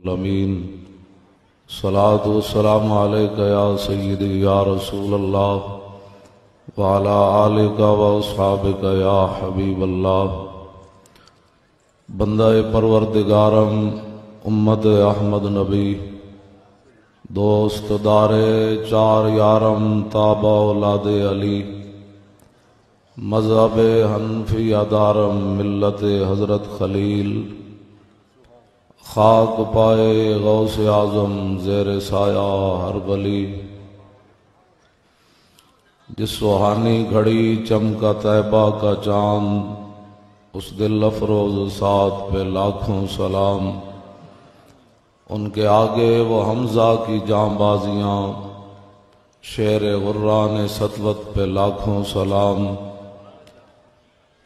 Lamin सलात वसलाम या सैद या रसूल अल्लाह वाला आलिका व साबिक या हबीब अल्लाह बंदा परवरदिगारम उम्मत अहमद नबी दोस्त दारे चार यारम ताबा औलाद अली मज़हब हनफी अदारम मिलत हज़रत खलील खाक पाए गौस आज़म जेर साया हर बली जिस सुहानी घड़ी चमका तैबा का चाँद उस दिल अफरोज साथ पे लाखों सलाम उनके आगे वो हमजा की जांबाजियाँ शेर गुर्रान सतवत पे लाखों सलाम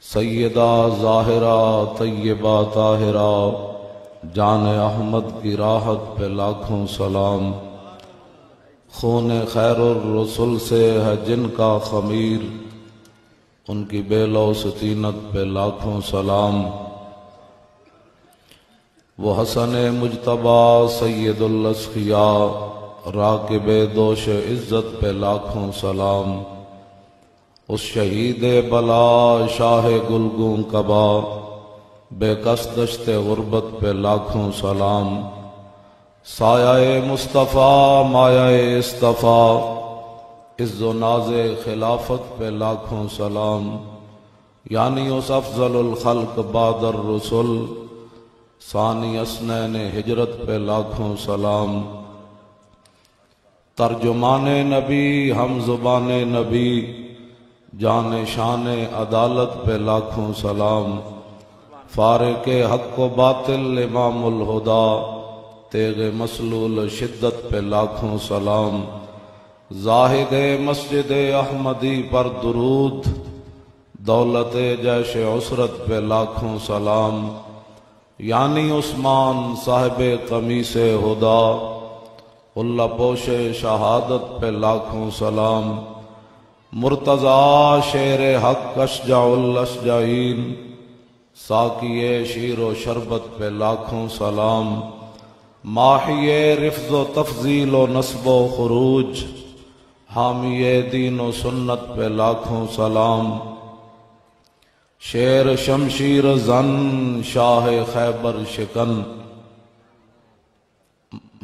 सैदा जाहिरा तय्यबा ताहिरा जान अहमद की राहत पे लाखों सलाम। खून खैर रसुल से है जिनका खमीर। उनकी बेलौसतीनत पे लाखों सलाम। वो हसन मुजतबा सैदुल्लसखिया राकिब दोश इज़्ज़त पे लाखों सलाम। उस शहीद बला शाह गुलगू कबा बेकस दश्त गुर्बत पे लाखों सलाम। साया मुस्तफ़ा माया इस्तफ़ा। इज़्ज़ो नाज खिलाफत पे लाखों सलाम। यानी उस अफजल खल्क बादर रसुल। सानी असनैन हिजरत पे लाखों सलाम। तर्जुमान नबी हम ज़ुबान नबी। जान शान अदालत पे लाखों सलाम। फारक हक बातिल इमामुल हुदा, तेग मसलूल शिद्दत पे लाखों सलाम। जाहिद मस्जिद अहमदी पर दुरूद दौलत जैश उसरत पे लाखों सलाम। यानी उस्मान साहिब कमी से हुदा, उल्ला पोश शहादत पे लाखों सलाम। मुर्तज़ा शेर हक अशजाउल अशजाइन साकिए शीर व शरबत पे लाखों सलाम। माहिए रिफ्ज व तफजील व नस्ब व खरूज। हामिए दीन व सुन्नत पे लाखों सलाम। शेर शमशीर जन, शाह खैबर शिकन।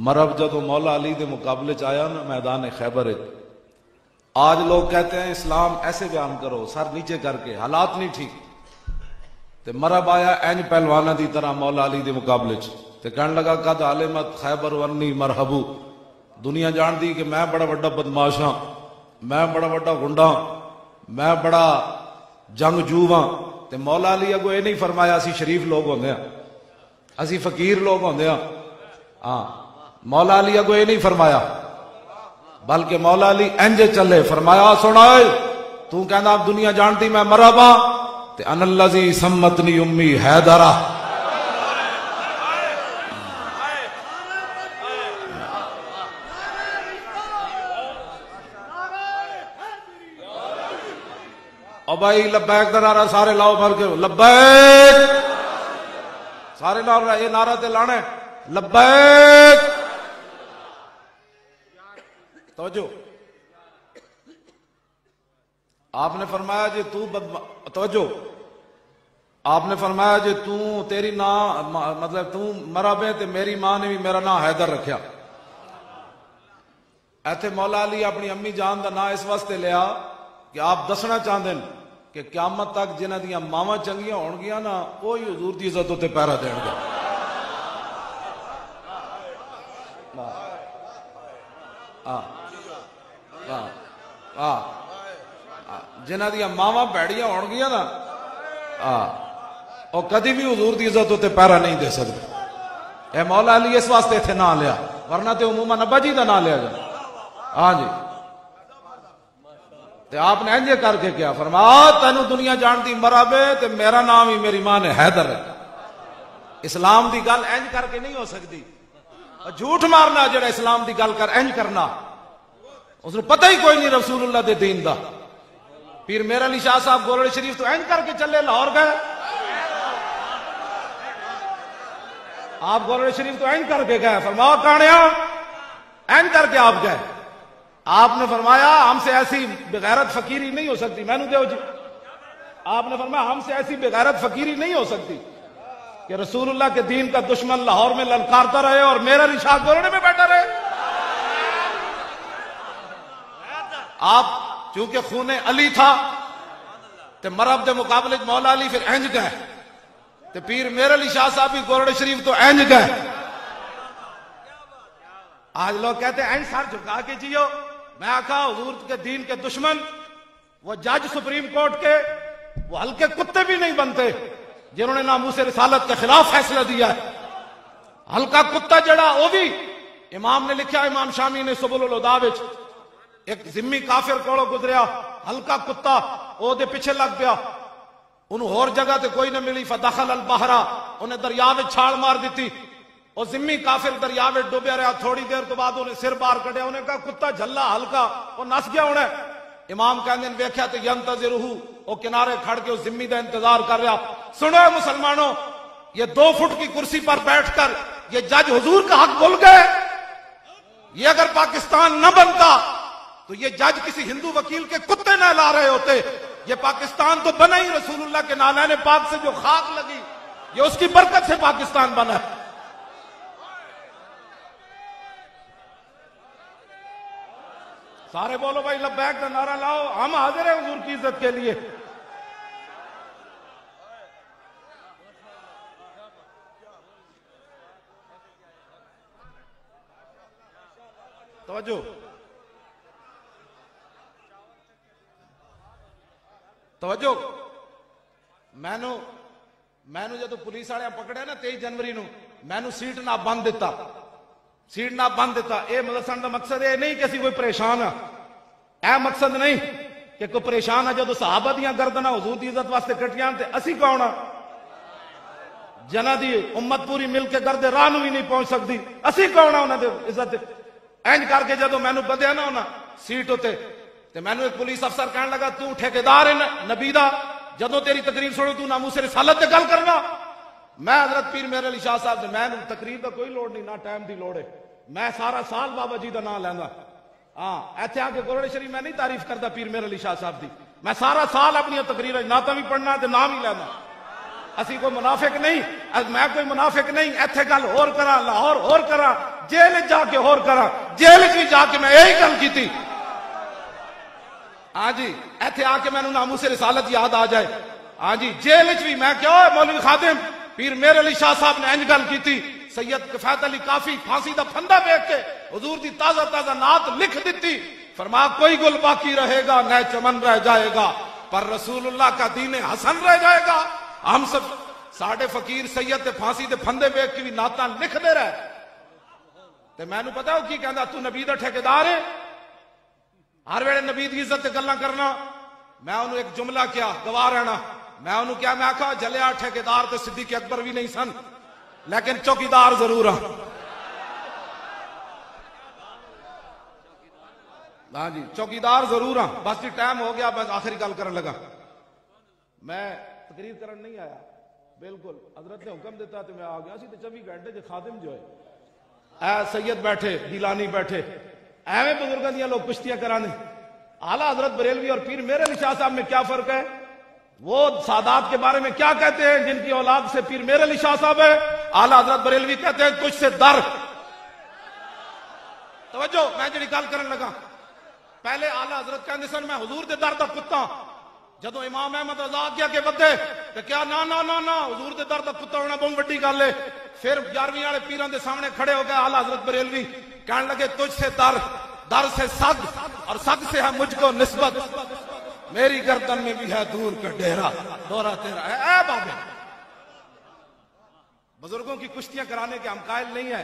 मरब जदों मौला अली के मुकाबले च आया ना मैदान खैबर आज लोग कहते हैं, इस्लाम ऐसे बयान करो, सर नीचे करके, हालात नहीं ठीक। ते मरब आया इंज पहलवाना की तरह मौला अली के मुकाबले च। कह लगा, कद आले मत खैबर वन्नी मरहबू। दुनिया जानती कि मैं बड़ा बड़ा बदमाश हाँ मैं बड़ा बड़ा गुंडा मैं बड़ा जंगजू हाँ। ते मौला अली अगो ये नहीं फरमाया, असि शरीफ लोग होंगे असि फकीर लोग होंगे हाँ। मौला अली अगो ये नहीं फरमाया, बल्कि मौला अली इंज चले, फरमाया, सुना तू कहना दुनिया जानती मैं मरहबा ते सम्मतनी उम्मी हैदरा। और भाई लब्बैक का नारा सारे लाओ भर के। लब्बैक! सारे लाओ ये नारा ते लाने लब्बैक! तवज्जो। आपने फरमाया जी, तू बदमा तवज्जो। आपने फरमाया जे तू तेरी ना मतलब तू मरा बे ते मेरी माँ ने भी मेरा नाम हैदर रखा इतने मौला अली अपनी अम्मी जान का ना इस वास्ते लिया कि आप दसना चाहते हैं कि क्यामत तक जिन्हों दिया मावा चंगिया हो ना वो ही हजूर की इज़्ज़त उत्ते पैरा देंगे जिन्हों भैड़िया हो ना और कभी भी हजूर की इज़्ज़त उत्ते पैरा नहीं दे सकते यह मौला अली इस वास्ते इतने ना लिया वरना तो उमूमा नब्बा जी का ना लिया जाए हाँ जी। ते आपने इंजे करके क्या फरमा, तेन दुनिया जानती मराबे ते मेरा नाम ही मेरी माँ ने हैदर है। इस्लाम की गल इंज करके नहीं हो सकती झूठ मारना जो इस्लाम की गल कर, इंज करना, उसने पता ही कोई नहीं रसूलुल्लाह दे दीन का पीर मेरा अली शाह साहब गोरड़ शरीफ तो इंज करके चले लाहौर गए। आप गौर शरीफ तो एंड करके गए। फरमाओ काणिया एंड करके आप गए। आपने फरमाया, हमसे ऐसी बेगैरत फकीरी नहीं हो सकती। मैनू देव जी। आपने फरमाया, हमसे ऐसी बेगैरत फकीरी नहीं हो सकती कि रसूलुल्लाह के दीन का दुश्मन लाहौर में ललकारता रहे और मेरा निशाद गोरने में बैठा रहे। आप चूँकि खूने अली था। तो मरब के मुकाबले मौला अली फिर इंज गए। तो पीर मेरे अली शाह साहब भी गोरड़ शरीफ तो इंज गए। आज लोग कहते हैं सर झुका के जियो। मैं आका हजूर के दीन के दुश्मन, वो जज सुप्रीम कोर्ट के, वो हल्के कुत्ते भी नहीं बनते, जिन्होंने नामूस रिसालत के खिलाफ फैसला दिया हल्का कुत्ता जड़ा, वो भी। इमाम ने लिखा, इमाम शामी ने सुबुल एक जिम्मी काफिर कोलो गुजरिया, हल्का कुत्ता, ओदे पिछे लग गया उन्होंने होर जगह ते कोई ना मिली, फदखल अल बहरा। उन्हें दरिया में छाल मार दी और जिम्मी काफिर दरिया में डूबया रहा। थोड़ी देर तो बाद उन्हें सिर बार कटिया उन्हें कहा, कुत्ता झल्ला हल्का वो नस गया उन्हें। इमाम कहते वेख्या तो यंतजिर वो किनारे खड़ के उस जिम्मी का इंतज़ार कर रहा। सुनो मुसलमानों, ये दो फुट की कुर्सी पर बैठकर ये जज हुजूर का हक भूल गए। ये अगर पाकिस्तान न बनता तो ये जज किसी हिंदू वकील के कुत्ते न ला रहे होते। ये पाकिस्तान तो बना ही रसूलुल्लाह के नालान पाक से जो खाक लगी, ये उसकी बरकत से पाकिस्तान बना सारे बोलो भाई, लब्बैक का नारा लाओ। हम हाजिर हैं हजूर की इज़्ज़त के लिए। तवज्जो। मैनू मैनू जो पुलिस वाले पकड़े ना तेईस जनवरी मैनू सीट ना बंद दिता सीट ना बंद दिता यह दसन का मकसद यह नहीं कि असं कोई परेशान हाँ मकसद नहीं कि कोई परेशान है जो सहाबा दर्दना हजूर की इज़्ज़त वास्ते कटिया तो असी कौन हाँ जना की उम्मत पूरी मिलकर करते राह भी नहीं पहुँच सकती असी कौन हाँ उन्होंने इज़्ज़त इंज करके जो मैंने ना तो मैंने एक पुलिस अफसर कह लगा, तू ठेकेदार है नबी का जो तेरी तकरीर सुनो, तू नामू से रिसालत गल करना मैं हज़रत पीर मेरे अली शाह साहब मैं तकरीर का कोई लोड़ नहीं, ना टाइम की लोड़ है। मैं सारा साल बाबा जी का नाम लेंदा। हाँ इतने आके गोरड़े शरीफ मैं नहीं तारीफ़ करता पीर मेरे अली शाह साहब की मैं सारा साल अपन तकरीर नाता भी पढ़ना तो नाम ही लेना असी कोई मुनाफिक नहीं मैं कोई मुनाफिक नहीं इतने गल होर करा, लाहौर होर करा, जेल जाके होर करा, जेल भी जाके मैं यही गल की हाँ जी इतने आके मैं नामू से रिसालत याद आ जाए। हाँ जी, जेल भी मैं क्या मौलवी खादिम? पीर मेरे अली शाह साहब ने इंज गल की सैयद कफैत अली काफ़ी फांसी का फंदा देख के हजूर की ताज़ा ताज़ा नात लिख दी फरमा, कोई गुल बाकी रहेगा, न चमन रह जाएगा, पर रसूलुल्लाह का दीन हसन रह जाएगा। हम सब साढ़े फकीर सैयद ते फांसी के फंदे वेख के भी नाता लिखते रहे। मैनू पता हो की कहता तू नबी का ठेकेदार है? हर वे नबी की इज़्ज़त गल करना। मैं उन्होंने एक जुमला क्या, गवाह रहना। मैं उन्होंने क्या, मैं आखा जलिया ठेकेदार तो सिद्दीक अकबर भी नहीं सन, लेकिन चौकीदार ज़रूर हाँ हाँ जी, चौकीदार ज़रूर हाँ बस जी टाइम हो गया, बस आखिरी गल कर लगा। मैं तकरीर कर नहीं आया। बिल्कुल, हज़रत ने हुक्म दिता तो मैं आ गया चौबी घंटे खादिम जो है। सैयद बैठे गिलानी बैठे। एवं बुज़ुर्गों दिया लोग कुश्तियाँ कराने। आला हज़रत बरेलवी और पीर मेरे निशाह साहब में क्या फ़र्क है? वो सादात के बारे में क्या कहते हैं, जिनकी औलाद से पीर मेरे शाह साहब है? आला हज़रत बरेलवी कहते हैं, कुछ से दर तवज्जो, मैं जी गल कर लगा। पहले आला हज़रत कहते सन, मैं हजूर के दर का कुत्ता जो इमाम अहमद आज्ञा के बदे तो क्या ना ना ना ना, हजूर के दर का कुत्ता होना बहुत बड़ी गल है। फिर ग्यारहवीं वाले पीर के सामने खड़े हो गए आला हज़रत बरेलवी। कहने लगे तुझ से दर दर से सग और सग से है मुझको निस्बत। मेरी गर्दन में भी है दूर का डेरा। दोरा तेरा है। बाबे! बुज़ुर्गों की कुश्तियाँ कराने के हम कायल नहीं है।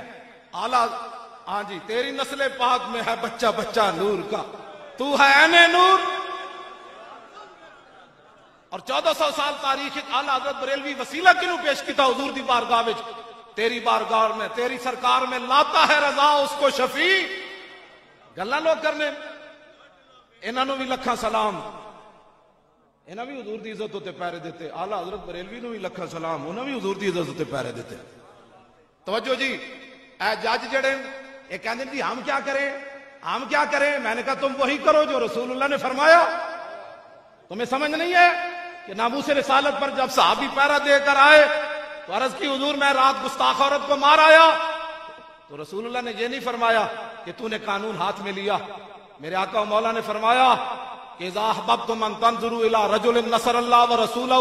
आला हाँ जी, तेरी नस्ल पाक में है बच्चा बच्चा नूर का। तू है एने नूर। और चौदह सौ साल तारीख आला हज़रत बरेलवी वसीला किनू पेश किया हजूर की बारगाह तेरी बारगाह में, तेरी सरकार में लाता है रजा, उसको शफी। गल्ला लोग करने। इन्हों भी लखा सलाम। इन्हें भी हजूर की इज़्ज़त उत्ते पैरे दिते आला हज़रत बरेलवी भी लखा सलाम। उन्हें भी हजूर की इज़्ज़त उत्ते पैरे दिते तवज्जो जी ए जज जड़े ये कहते जी, हम क्या करें? हम क्या करें? मैंने कहा, तुम वही करो जो रसूलुल्लाह ने फरमाया। तुम्हें समझ नहीं है कि नामूस रसालत पर जब साहबी पैरा देकर आए तो अर्ज़ की हजूर, मैं रात गुस्ताख औरत को मार आया। तो रसूलुल्लाह ने यह नहीं फरमाया कि तूने कानून हाथ में लिया। मेरे आका मौला ने फरमाया कि रसूल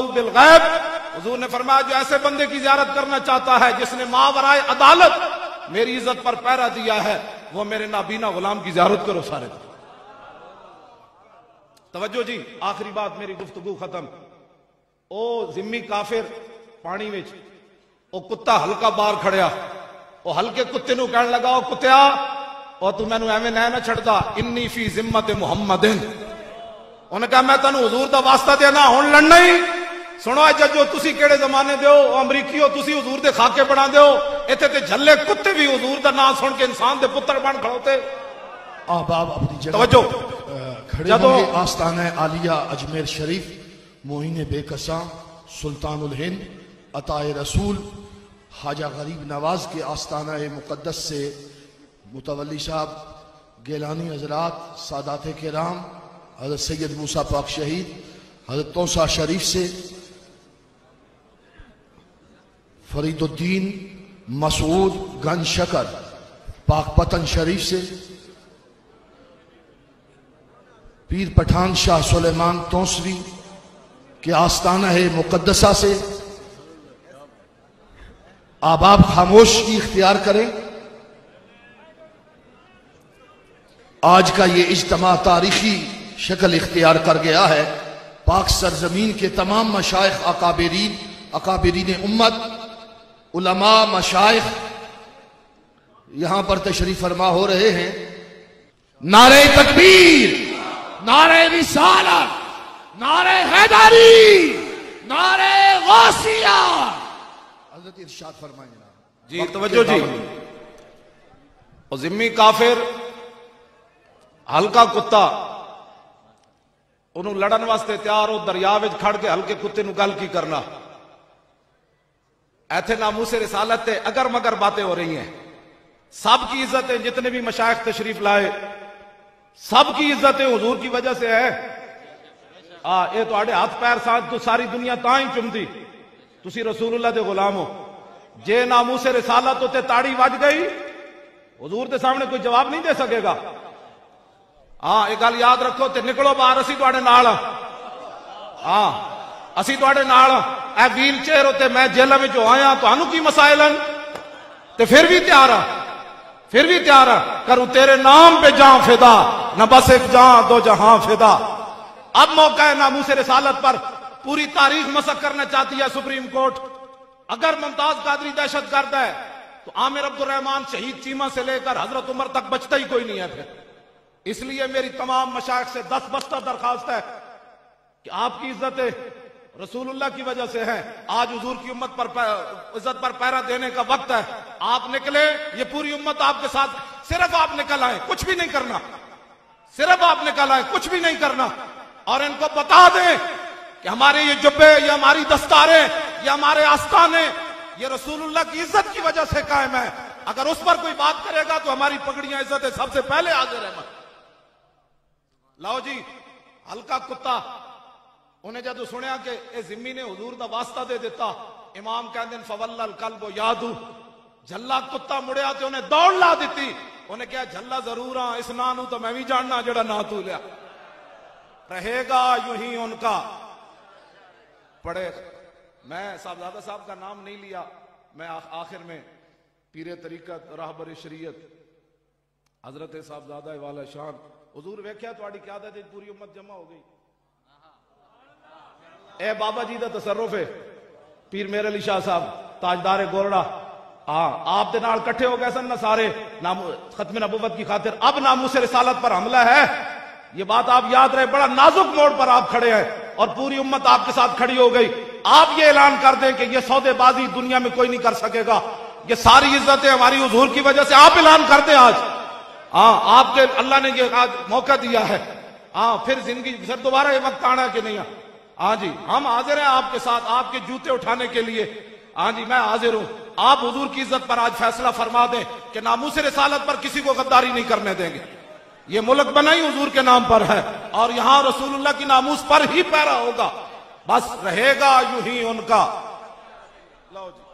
हजूर ने फरमाया, जो ऐसे बंदे की जियारत करना चाहता है, जिसने माँ मावराए अदालत मेरी इज़्ज़त पर पैरा दिया है, वो मेरे नाबीना गुलाम की जियारत करो सारे तवज्जो जी, आखिरी बात मेरी गुफ्तगु खत्म। ओ जिम्मी काफिर, पानी में ओ कुत्ता हल्का बार खड़िया ओ हल्के कुत्ते नु कहने लगा कुत्तिया ओ तू मैनू एवं नह ना छड़दा इन्नी फ़ी जिम्मत मुहम्मद उन्हें कहा मैं तेन हजूर का वास्ता देना हूँ लड़ना ही। सुनो जजो तुम दो अमरीकी हो तुम हजूर के खाके बना दो इतने झल्ले कुत्ते भी हजूर का नाम सुन के इंसान के पुत्र बन खड़ोते खड़े जदों आस्थान आलिया अजमेर शरीफ मोहिन बेकसा सुल्तान उल हिंद अताए रसूल हाजा गरीब नवाज़ के आस्थाना मुकदस से मुतवली साहब गेलानी हजरात सादात के राम हज़रत सैयद मूसा पाक शहीद, हज़रत तोसा शरीफ से फरीदुद्दीन मसूद गन शकर पाकपतन शरीफ से पीर पठान शाह सुलेमान तोसरी के आस्थाना है मुकदसा से आबाब खामोश की इख्तियार करें। आज का ये इज्तम तारीखी शक्ल इख्तियार कर गया है। पाक सरजमीन के तमाम मशाइ अकाबरीन अकाबरीन उम्मत, उलमा मशाइ यहाँ पर तशरीफ़ फरमा हो रहे हैं। नारे तकबीर, नारे रिसालत, नारे हैदारी, नारे गौसिया हजरत इरशाद फरमाए जनाब जी तवज्जो जी और जिम्मी काफिर हल्का कुत्ता ਉਹਨੂੰ ਲੜਨ ਵਾਸਤੇ ਤਿਆਰ ਉਹ ਦਰਿਆ ਵਿੱਚ ਖੜ ਕੇ ਹਲਕੇ ਕੁੱਤੇ ਨੂੰ ਗੱਲ ਕੀ ਕਰਨਾ ऐथे नामूस रिसालत थे अगर मगर बातें हो रही हैं सबकी इज्जतें जितने भी मशाइख तशरीफ लाए सबकी इज्जतें हुजूर की वजह से है आ ये तो हाथ पैर साथ तो सारी दुनिया ता ही चुमती तुम रसूलुल्लाह के गुलाम हो जे नामूस रिसालत उत्ते ताड़ी वज गई, हजूर के सामने कोई जवाब नहीं दे सकेगा। हाँ एक गल याद रखो, ते निकलो बाहर, असी नाल। हाँ असी नाल। व्हील चेयर उत्ते मैं जेल में आया तो की मसाइल ते फिर भी तैयार आ, फिर भी तैयार आ। करूँ तेरे नाम पे जा फिदा, न बस एक जा, दो जहाँ फिदा। अब मौका है नामूस रसालत पर। पूरी तारीख मसक करना चाहती है सुप्रीम कोर्ट। अगर मुमताज़ कादरी दहशत गर्द है तो आमिर अब्दुलरहमान शहीद चीमा से लेकर हज़रत उमर तक बचता ही कोई नहीं है फिर। इसलिए मेरी तमाम मशाक से दस बस्तर दरखास्त है कि आपकी इज़्ज़त रसूलुल्लाह की वजह से है। आज हजूर की उम्मत पर इज़्ज़त पर पैरा देने का वक्त है। आप निकले, ये पूरी उम्मत आपके साथ, सिर्फ़ आप निकल आए, कुछ भी नहीं करना। सिर्फ़ आप निकल आए, कुछ भी नहीं करना। और इनको बता दें कि हमारे ये जुब्बे, ये हमारी दस्तारें ये हमारे आस्थाने ये रसूलुल्लाह की इज़्ज़त की वजह से कायम है। अगर उस पर कोई बात करेगा तो हमारी पगड़ियाँ इज़्ज़त है सबसे पहले हाजिर है। लाओ जी, हल्का कुत्ता। उन्हें जो सुनिया कि जिम्मी ने हजूर का वास्ता दे दिता, इमाम कहते फवल कल वो यादू। झल्ला कुत्ता मुड़िया तो उन्हें दौड़ ला दी उन्हें क्या झल्ला ज़रूर हाँ इस ना तो मैं भी जानना जड़ा ना तू लिया। रहेगा यू ही उनका। पढ़े मैं साहबजादा साहब का नाम नहीं लिया। मैं आखिर में पीर तरीकत राहबर शरीयत, हज़रत साहबजादा वाला शान। हजूर वेख्या थोड़ी क्यादत पूरी उम्मत जमा हो गई। ए बाबा जी का तसरुफ है। पीर मेरे अली शाह साहब, ताजदार गोरड़ा। हाँ आप दे नाल कट्ठे हो गए सन ना सारे। नाम खत्म नबूवत की खातिर। अब नामूस रिसालत पर हमला है। ये बात आप याद रहे, बड़ा नाजुक मोड़ पर आप खड़े हैं और पूरी उम्मत आपके साथ खड़ी हो गई। आप ये ऐलान कर दें कि ये सौदेबाजी दुनिया में कोई नहीं कर सकेगा। ये सारी इज्जतें हमारी हजूर की वजह से आप ऐलान कर दें आज। हाँ आपके, अल्लाह ने ये आज मौका दिया है। हाँ फिर ज़िंदगी, फिर दोबारा ये वक्त आना कि नहीं? हाँ जी, हम हाजिर हैं आपके साथ, आपके जूते उठाने के लिए। हाँ जी, मैं हाजिर हूँ। आप हजूर की इज़्ज़त पर आज फैसला फरमा दें कि नामूस रसालत पर किसी को गद्दारी नहीं करने देंगे। ये मुल्क बना ही हुजूर के नाम पर है और यहाँ रसूलुल्लाह की नामूस पर ही पैरा होगा। बस रहेगा यू ही उनका। लो जी।